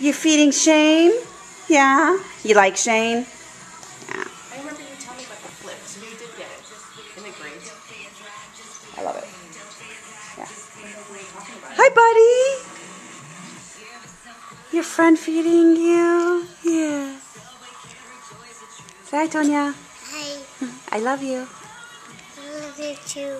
You feeding Shane? Yeah. You like Shane? yeah. I remember you telling me about the flips. so you did get it in the grades. I love it. Yeah. Hi, buddy. Your friend feeding you? Yeah. Say hi, Tonya. Hi, hmm, I love you. I love you too.